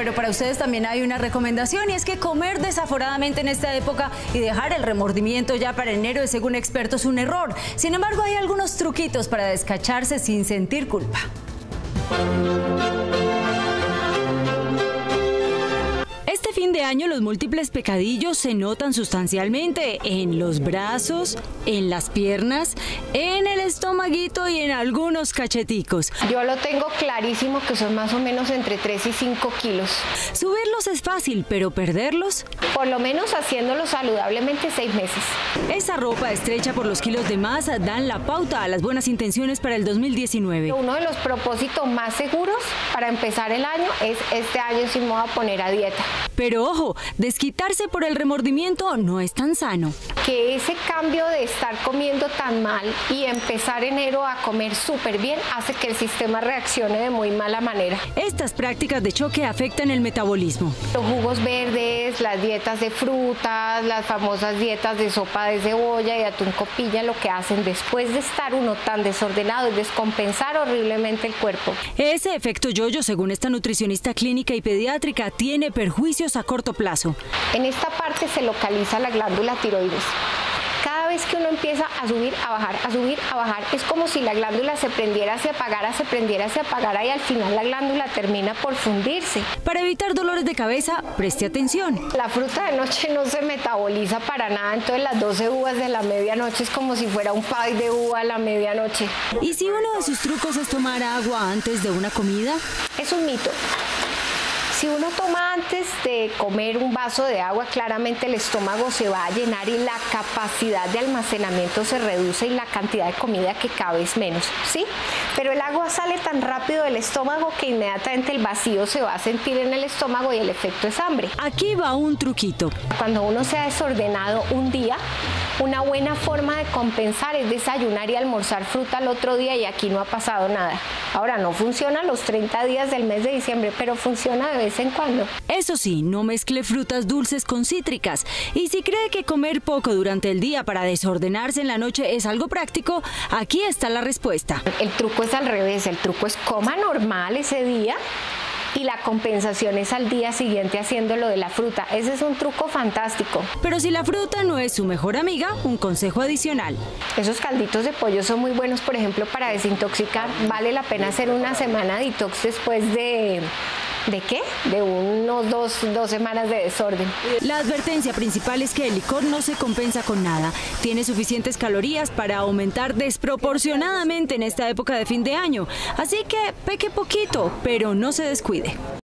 pero para ustedes también hay una recomendación y es que comer desaforadamente en esta época y dejar el remordimiento ya para enero es según expertos un error. Sin embargo, hay algunos truquitos para descacharse sin sentir culpa. Fin de año los múltiples pecadillos se notan sustancialmente en los brazos, en las piernas, en el estomaguito y en algunos cacheticos. Yo lo tengo clarísimo que son más o menos entre 3 y 5 kilos. Subirlos es fácil, pero perderlos... Por lo menos haciéndolo saludablemente 6 meses. Esa ropa estrecha por los kilos de más dan la pauta a las buenas intenciones para el 2019. Uno de los propósitos más seguros para empezar el año es este año sí me voy a poner a dieta. Pero ojo, desquitarse por el remordimiento no es tan sano. Que ese cambio de estar comiendo tan mal y empezar enero a comer súper bien hace que el sistema reaccione de muy mala manera. Estas prácticas de choque afectan el metabolismo. Los jugos verdes, las dietas de frutas, las famosas dietas de sopa de cebolla y atún copilla, lo que hacen después de estar uno tan desordenado es descompensar horriblemente el cuerpo. Ese efecto yoyo, según esta nutricionista clínica y pediátrica, tiene perjuicios a corto plazo. En esta parte se localiza la glándula tiroides. Cada vez que uno empieza a subir, a bajar, a subir, a bajar, es como si la glándula se prendiera, se apagara, se prendiera, se apagara y al final la glándula termina por fundirse. Para evitar dolores de cabeza, preste atención. La fruta de noche no se metaboliza para nada, entonces las 12 uvas de la medianoche es como si fuera un pie de uva a la medianoche. ¿Y si uno de sus trucos es tomar agua antes de una comida? Es un mito. Si uno toma antes de comer un vaso de agua, claramente el estómago se va a llenar y la capacidad de almacenamiento se reduce y la cantidad de comida que cabe es menos, ¿sí? Pero el agua sale tan rápido del estómago que inmediatamente el vacío se va a sentir en el estómago y el efecto es hambre. Aquí va un truquito. Cuando uno se ha desordenado un día, una buena forma de compensar es desayunar y almorzar fruta al otro día y aquí no ha pasado nada. Ahora no funciona los 30 días del mes de diciembre, pero funciona de vez en cuando. Eso sí, no mezcle frutas dulces con cítricas. Y si cree que comer poco durante el día para desordenarse en la noche es algo práctico, aquí está la respuesta. El truco es al revés, el truco es coma normal ese día y la compensación es al día siguiente haciendo lo de la fruta. Ese es un truco fantástico. Pero si la fruta no es su mejor amiga, un consejo adicional. Esos calditos de pollo son muy buenos, por ejemplo, para desintoxicar. Vale la pena hacer una semana de detox después de ¿De qué? De unos dos, dos semanas de desorden. La advertencia principal es que el licor no se compensa con nada. Tiene suficientes calorías para aumentar desproporcionadamente en esta época de fin de año. Así que peque poquito, pero no se descuide.